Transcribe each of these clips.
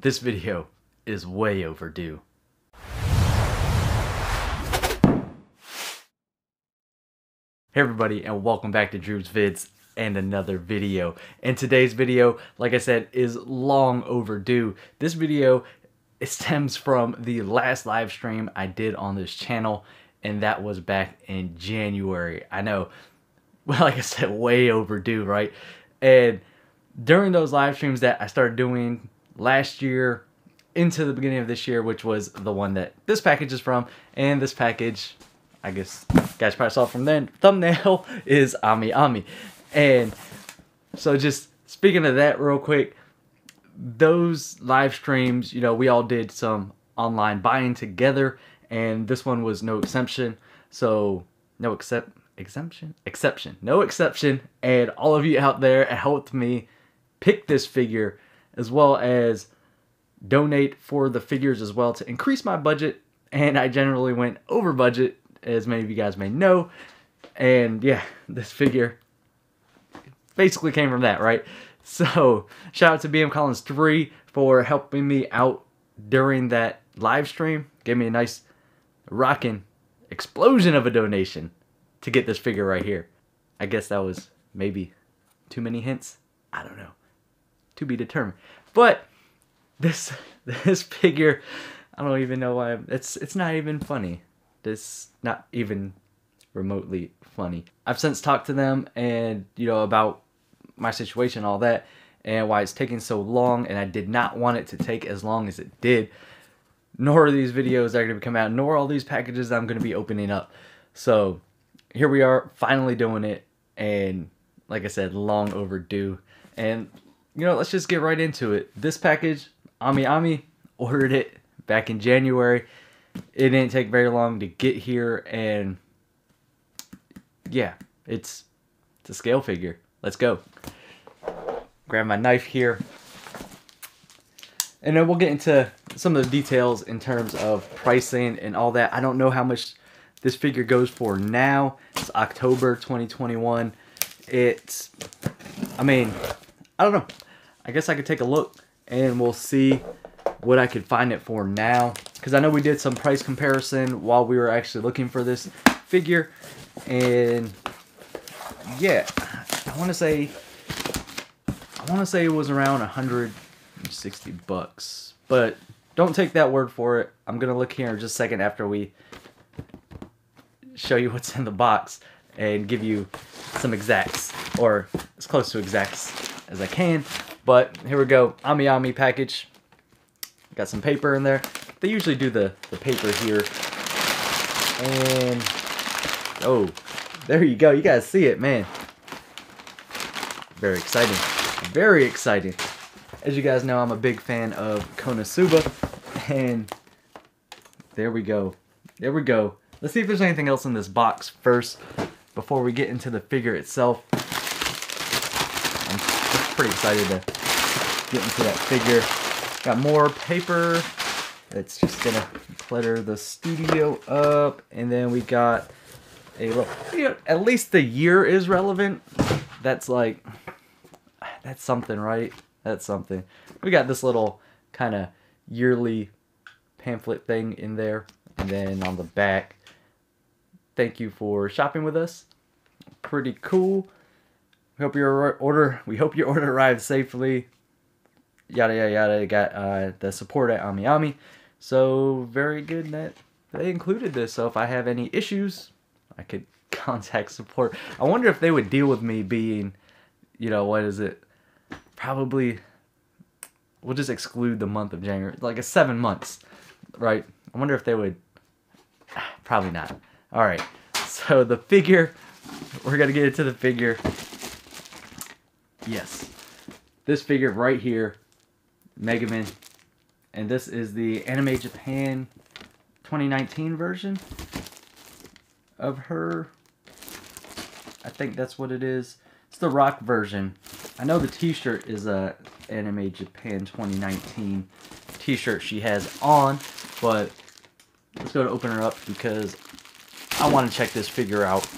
This video is way overdue. Hey everybody and welcome back to Droobz Vids and another video. And today's video, like I said, is long overdue. This video stems from the last live stream I did on this channel and that was back in January. I know, well, like I said, way overdue, right? And during those live streams that I started doing last year into the beginning of this year, which was the one that this package is from, and this package, I guess guys probably saw from then thumbnail is Ami Ami. And so just speaking of that real quick, those live streams, you know, we all did some online buying together and this one was no exception. So no except exemption exception no exception and all of you out there helped me pick this figure as well as donate for the figures as well to increase my budget and i generally went over budget as many of you guys may know and yeah this figure basically came from that right so shout out to bm collins 3 for helping me out during that live stream gave me a nice rocking explosion of a donation to get this figure right here. I guess that was maybe too many hints. I don't know. To be determined. But this this figure, I don't even know why. It's it's not even funny. This not even remotely funny. I've since talked to them and you know about my situation, all that, and why it's taking so long. And I did not want it to take as long as it did. Nor are these videos that are going to come out, nor all these packages I'm going to be opening up. So here we are finally doing it and like I said long overdue and you know let's just get right into it this package Ami Ami ordered it back in January it didn't take very long to get here and yeah it's it's a scale figure let's go grab my knife here and then we'll get into some of the details in terms of pricing and all that I don't know how much this figure goes for now. It's October 2021. It's, I mean, I don't know. I guess I could take a look and we'll see what I could find it for now. Because I know we did some price comparison while we were actually looking for this figure. And yeah, I want to say, I want to say it was around 160 bucks. But don't take that word for it. I'm going to look here in just a second after we show you what's in the box and give you some exacts, or as close to exacts as I can. But here we go, Ami Ami package. Got some paper in there. They usually do the, the paper here. And, oh, there you go. You guys see it, man. Very exciting. Very exciting. As you guys know, I'm a big fan of Konosuba. And there we go. There we go. Let's see if there's anything else in this box first before we get into the figure itself. I'm pretty excited to get into that figure. Got more paper. It's just gonna clutter the studio up. And then we got a little, you know, at least the year is relevant. That's like, that's something, right? That's something. We got this little kind of yearly pamphlet thing in there. And then on the back, thank you for shopping with us. Pretty cool. We hope your order. We hope your order arrives safely. Yada yada yada. Got uh, the support at Ami Ami. So very good that they included this. So if I have any issues, I could contact support. I wonder if they would deal with me being, you know, what is it? Probably. We'll just exclude the month of January, like a seven months, right? I wonder if they would. Probably not. All right, so the figure, we're gonna get into the figure. Yes, this figure right here, Megumin, and this is the Anime Japan 2019 version of her. I think that's what it is. It's the rock version. I know the t-shirt is a Anime Japan 2019 t-shirt she has on, but let's go to open her up because I want to check this figure out.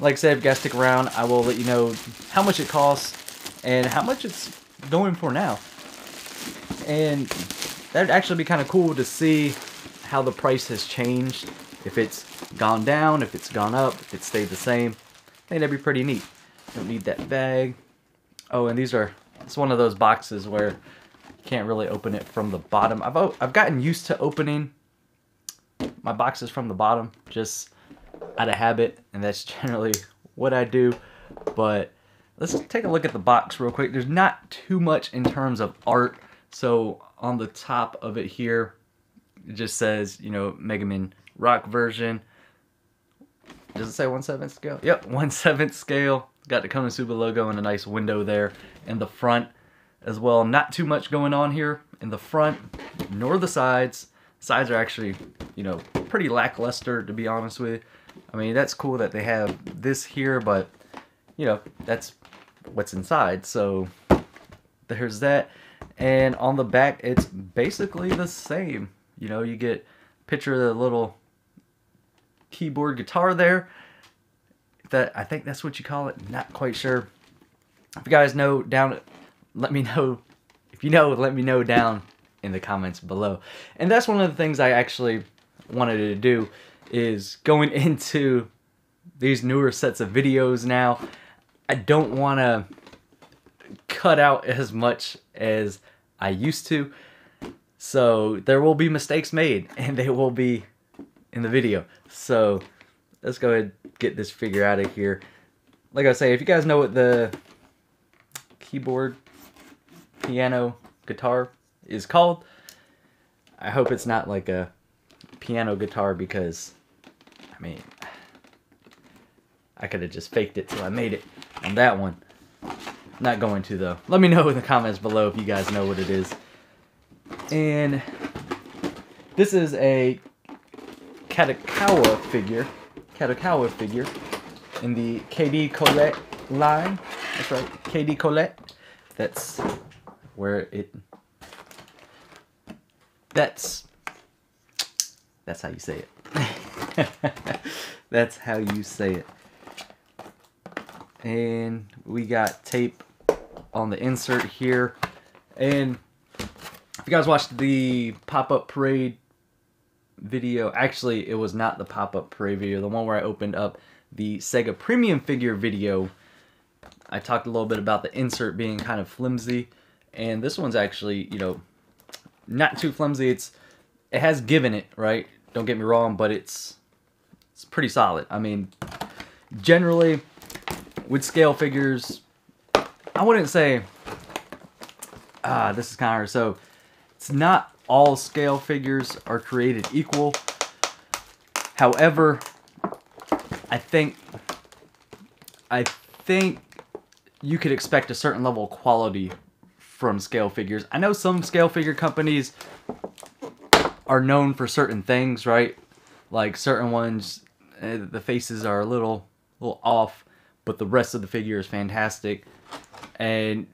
Like I said, if you guys stick around, I will let you know how much it costs and how much it's going for now. And that'd actually be kind of cool to see how the price has changed. If it's gone down, if it's gone up, if it stayed the same. I think that'd be pretty neat. Don't need that bag. Oh, and these are, it's one of those boxes where you can't really open it from the bottom. I've, I've gotten used to opening my boxes from the bottom just out of habit and that's generally what I do but let's take a look at the box real quick there's not too much in terms of art so on the top of it here it just says you know Megumin rock version does it say 1 7th scale yep 1 7th scale got the Konosuba logo and a nice window there in the front as well not too much going on here in the front nor the sides sides are actually you know, pretty lackluster to be honest with. I mean, that's cool that they have this here, but you know, that's what's inside. So there's that. And on the back, it's basically the same. You know, you get picture of the little keyboard guitar there. That I think that's what you call it. Not quite sure. If you guys know down, let me know. If you know, let me know down in the comments below. And that's one of the things I actually wanted to do is going into these newer sets of videos now. I don't want to cut out as much as I used to. So there will be mistakes made and they will be in the video. So let's go ahead and get this figure out of here. Like I say, if you guys know what the keyboard, piano, guitar is called, I hope it's not like a piano guitar because, I mean, I could have just faked it till I made it on that one. Not going to though. Let me know in the comments below if you guys know what it is. And this is a Kadokawa figure. Kadokawa figure in the KD Colette line. That's right, KD Colette. That's where it... That's that's how you say it. That's how you say it. And we got tape on the insert here. And if you guys watched the pop-up parade video, actually it was not the pop-up parade video, the one where I opened up the Sega Premium figure video. I talked a little bit about the insert being kind of flimsy. And this one's actually, you know, not too flimsy. It's it has given it, right? Don't get me wrong, but it's it's pretty solid. I mean, generally with scale figures, I wouldn't say ah, this is kind of hard. So it's not all scale figures are created equal. However, I think I think you could expect a certain level of quality from scale figures. I know some scale figure companies are known for certain things, right? Like certain ones, uh, the faces are a little, little off, but the rest of the figure is fantastic. And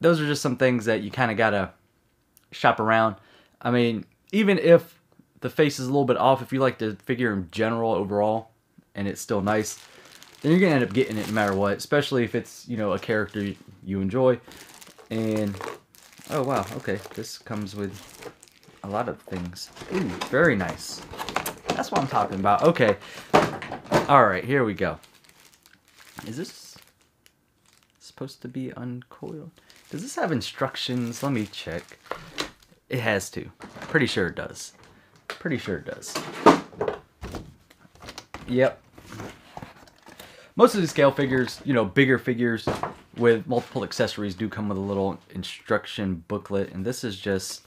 those are just some things that you kind of gotta shop around. I mean, even if the face is a little bit off, if you like the figure in general overall, and it's still nice, then you're gonna end up getting it no matter what. Especially if it's you know a character you enjoy. And oh wow, okay, this comes with a lot of things. Ooh, very nice. That's what I'm talking about. Okay. Alright, here we go. Is this supposed to be uncoiled? Does this have instructions? Let me check. It has to. Pretty sure it does. Pretty sure it does. Yep. Most of the scale figures, you know, bigger figures with multiple accessories do come with a little instruction booklet. And this is just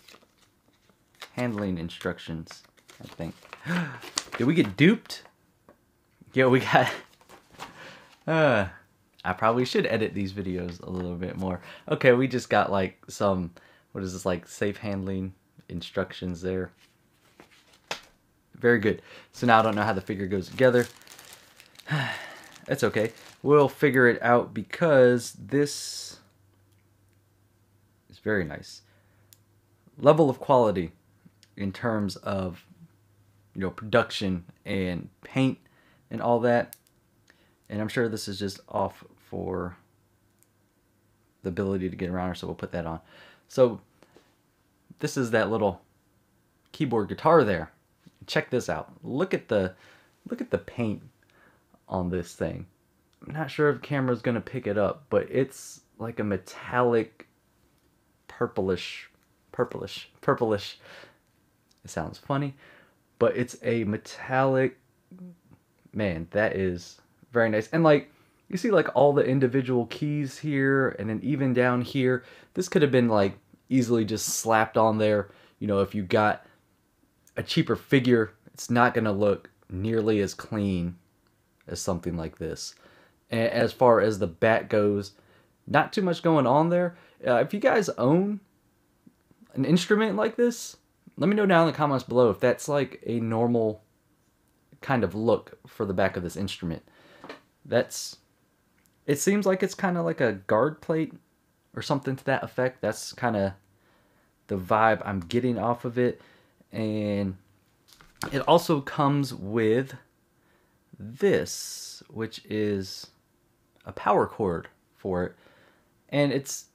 handling instructions, I think. Did we get duped? Yeah, we got... Uh, I probably should edit these videos a little bit more. Okay, we just got like some, what is this, like safe handling instructions there. Very good. So now I don't know how the figure goes together. That's okay. We'll figure it out because this is very nice. Level of quality in terms of you know production and paint and all that and I'm sure this is just off for the ability to get around her so we'll put that on so this is that little keyboard guitar there. Check this out. Look at the look at the paint on this thing. I'm not sure if camera's gonna pick it up, but it's like a metallic purplish purplish purplish it sounds funny but it's a metallic man that is very nice. And like you see like all the individual keys here and then even down here. This could have been like easily just slapped on there. You know if you got a cheaper figure it's not going to look nearly as clean as something like this. And as far as the back goes not too much going on there. Uh, if you guys own an instrument like this let me know down in the comments below if that's like a normal kind of look for the back of this instrument. That's it seems like it's kind of like a guard plate or something to that effect. That's kind of the vibe I'm getting off of it. And it also comes with this, which is a power cord for it. And it's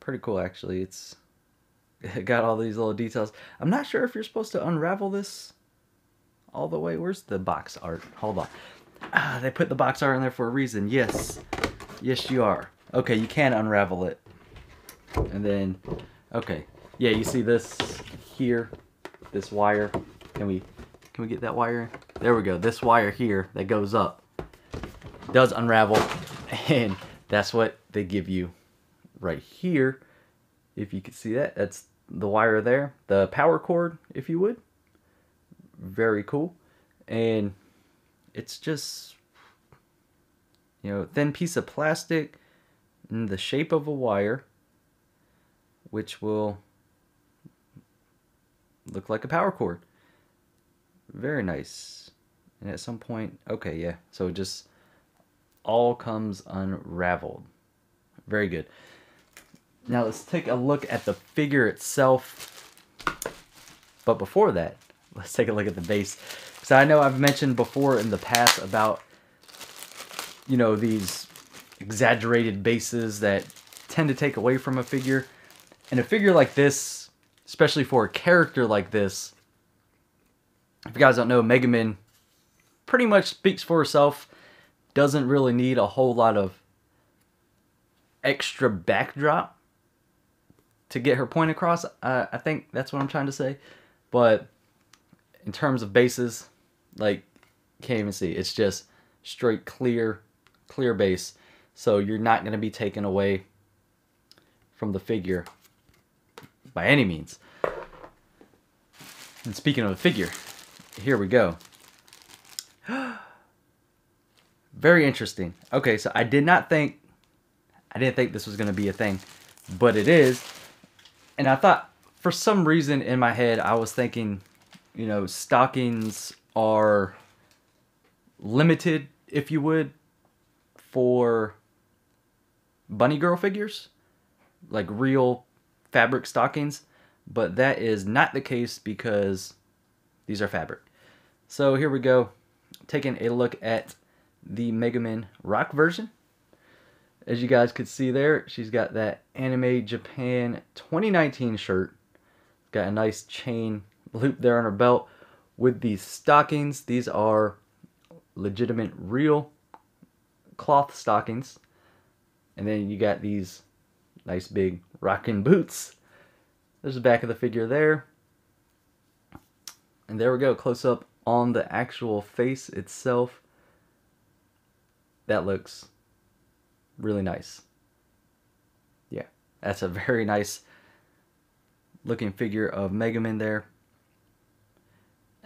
pretty cool actually. It's got all these little details. I'm not sure if you're supposed to unravel this all the way. Where's the box art? Hold on. Ah, they put the box art in there for a reason. Yes. Yes, you are. Okay, you can unravel it. And then, okay. Yeah, you see this here, this wire. Can we, can we get that wire? There we go. This wire here that goes up does unravel. And that's what they give you right here. If you can see that, that's the wire there. The power cord, if you would. Very cool. And it's just, you know, thin piece of plastic in the shape of a wire, which will look like a power cord. Very nice. And at some point, okay, yeah. So it just all comes unraveled. Very good. Now let's take a look at the figure itself. But before that, let's take a look at the base. Because I know I've mentioned before in the past about, you know, these exaggerated bases that tend to take away from a figure. And a figure like this, especially for a character like this, if you guys don't know, Megumin pretty much speaks for herself. Doesn't really need a whole lot of extra backdrop to get her point across. Uh, I think that's what I'm trying to say. But in terms of bases, like can't even see. It's just straight clear, clear base. So you're not going to be taken away from the figure by any means. And speaking of the figure, here we go. Very interesting. Okay, so I did not think I didn't think this was going to be a thing, but it is. And I thought for some reason in my head I was thinking, you know, stockings are limited, if you would, for bunny girl figures, like real fabric stockings, but that is not the case because these are fabric. So here we go, taking a look at the Megumin rock version. As you guys could see there, she's got that Anime Japan 2019 shirt. Got a nice chain loop there on her belt with these stockings. These are legitimate real cloth stockings. And then you got these nice big rocking boots. There's the back of the figure there. And there we go, close up on the actual face itself. That looks really nice. Yeah, that's a very nice looking figure of Megumin there.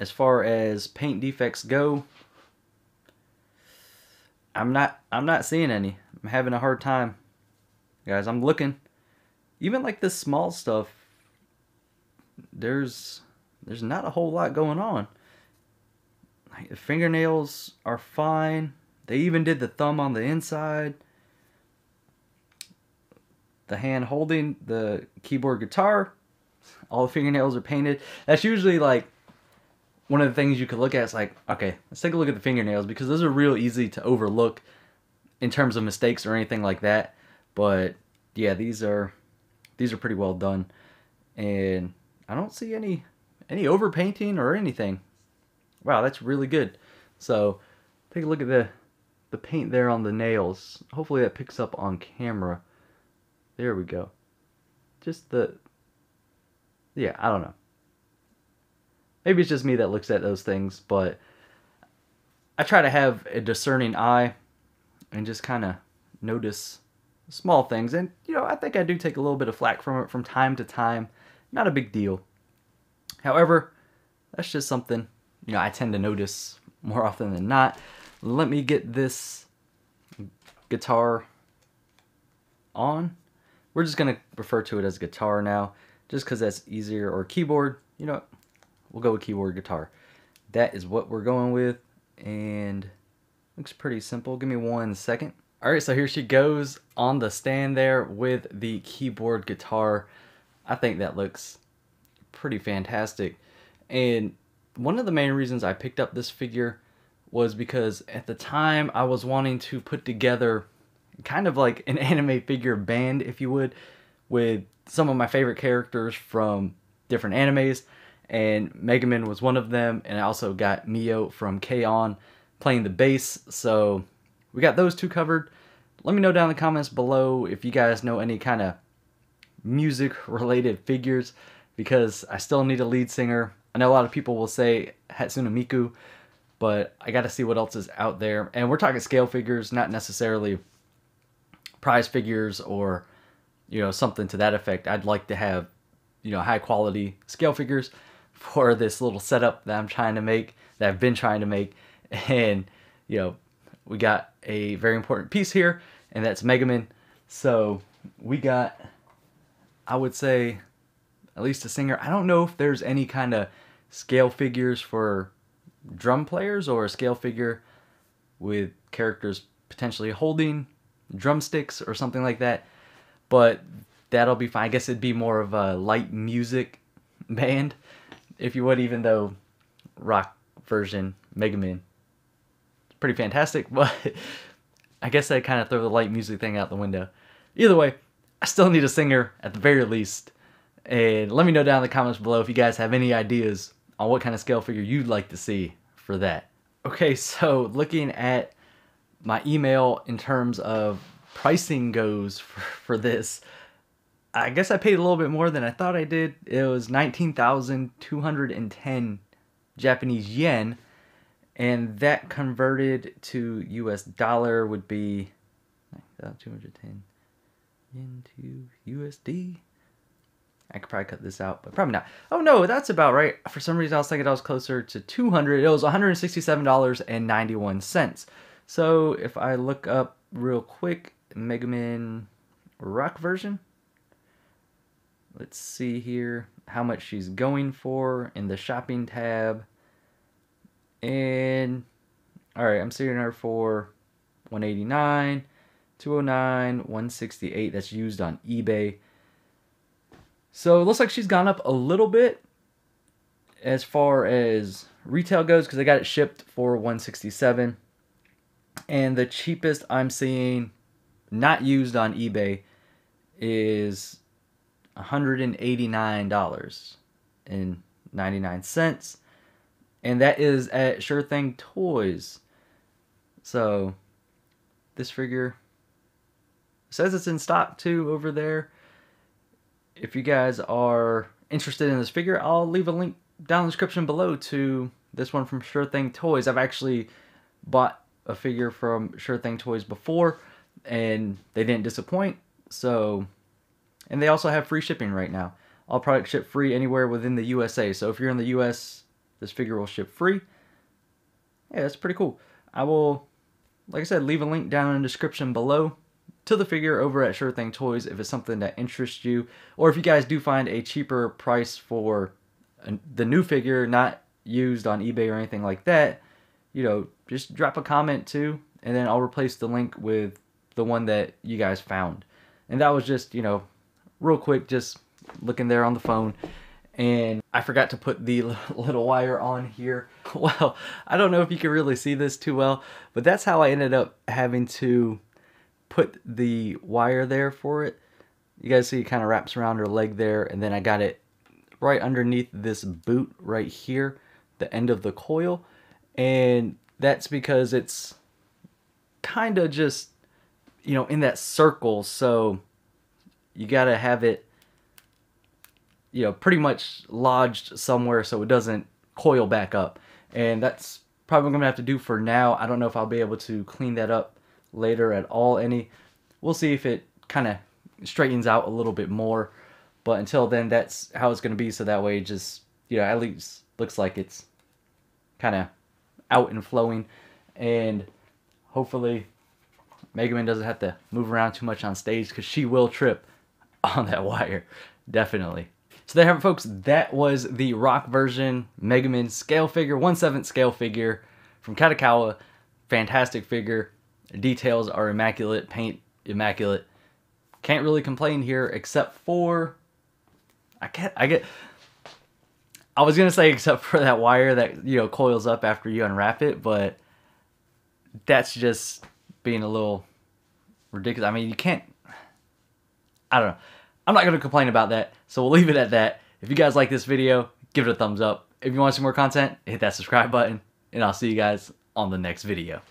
As far as paint defects go, I'm not I'm not seeing any. I'm having a hard time. Guys, I'm looking. Even like this small stuff, there's there's not a whole lot going on. Like the fingernails are fine. They even did the thumb on the inside the hand holding the keyboard guitar. All the fingernails are painted. That's usually like one of the things you could look at. is like, okay, let's take a look at the fingernails because those are real easy to overlook in terms of mistakes or anything like that. But yeah, these are these are pretty well done, and I don't see any any overpainting or anything. Wow, that's really good. So take a look at the the paint there on the nails. Hopefully that picks up on camera. There we go. Just the yeah, I don't know. Maybe it's just me that looks at those things, but I try to have a discerning eye and just kind of notice small things. And, you know, I think I do take a little bit of flack from it from time to time. Not a big deal. However, that's just something, you know, I tend to notice more often than not. Let me get this guitar on. We're just going to refer to it as guitar now, just because that's easier, or keyboard. You know, we'll go with keyboard guitar. That is what we're going with, and looks pretty simple. Give me one second. All right, so here she goes on the stand there with the keyboard guitar. I think that looks pretty fantastic. And one of the main reasons I picked up this figure was because at the time I was wanting to put together kind of like an anime figure band, if you would, with some of my favorite characters from different animes. And Megumin was one of them, and I also got Mio from K-On! playing the bass. So we got those two covered. Let me know down in the comments below if you guys know any kind of music related figures because I still need a lead singer. I know a lot of people will say Hatsune Miku, but I got to see what else is out there. And we're talking scale figures, not necessarily prize figures or you know something to that effect. I'd like to have you know high quality scale figures for this little setup that I'm trying to make that I've been trying to make and you know we got a very important piece here and that's Megumin. So we got I would say at least a singer. I don't know if there's any kind of scale figures for drum players or a scale figure with characters potentially holding drumsticks or something like that. But that'll be fine. I guess it'd be more of a light music band, if you would, even though rock version Megumin pretty fantastic, but I guess I kind of throw the light music thing out the window. Either way, I still need a singer at the very least. And let me know down in the comments below if you guys have any ideas on what kind of scale figure you'd like to see for that. Okay, so looking at my email in terms of pricing goes for, for this, I guess I paid a little bit more than I thought I did. It was 19,210 Japanese yen and that converted to US dollar would be 210 into USD. I could probably cut this out, but probably not. Oh no, that's about right. For some reason, I was thinking I was closer to 200. It was $167.91. So if I look up real quick, Megumin Rock version. Let's see here how much she's going for in the shopping tab. And all right, I'm seeing her for 189, 209, 168. That's used on eBay. So it looks like she's gone up a little bit as far as retail goes because I got it shipped for 167. And the cheapest I'm seeing not used on eBay is $189.99 and that is at Sure Thing Toys. So, this figure says it's in stock too over there. If you guys are interested in this figure, I'll leave a link down in the description below to this one from Sure Thing Toys. I've actually bought a figure from Sure Thing Toys before, and they didn't disappoint. So, and they also have free shipping right now. All products ship free anywhere within the USA. So if you're in the US, this figure will ship free. Yeah, that's pretty cool. I will, like I said, leave a link down in the description below to the figure over at Sure Thing Toys if it's something that interests you. Or if you guys do find a cheaper price for the new figure, not used on eBay or anything like that, you know, just drop a comment too, and then I'll replace the link with the one that you guys found. And that was just, you know, real quick, just looking there on the phone and I forgot to put the little wire on here. Well, I don't know if you can really see this too well, but that's how I ended up having to put the wire there for it. You guys see it kind of wraps around her leg there, and then I got it right underneath this boot right here, the end of the coil. And that's because it's kind of just, you know, in that circle. So you got to have it, you know, pretty much lodged somewhere so it doesn't coil back up. And that's probably I'm going to have to do for now. I don't know if I'll be able to clean that up later at all any. We'll see if it kind of straightens out a little bit more. But until then, that's how it's going to be. So that way, it just, you know, at least looks like it's kind of out and flowing. And hopefully, Megumin doesn't have to move around too much on stage because she will trip on that wire. Definitely. So there you have it, folks. That was the rock version Megumin scale figure, 1 7 scale figure from Kadokawa. Fantastic figure. Details are immaculate, paint immaculate. Can't really complain here except for I get I get I was gonna say except for that wire that you know coils up after you unwrap it, but that's just being a little ridiculous. I mean, you can't. I don't know. I'm not gonna complain about that, so we'll leave it at that. If you guys like this video, give it a thumbs up. If you want to see more content, hit that subscribe button, and I'll see you guys on the next video.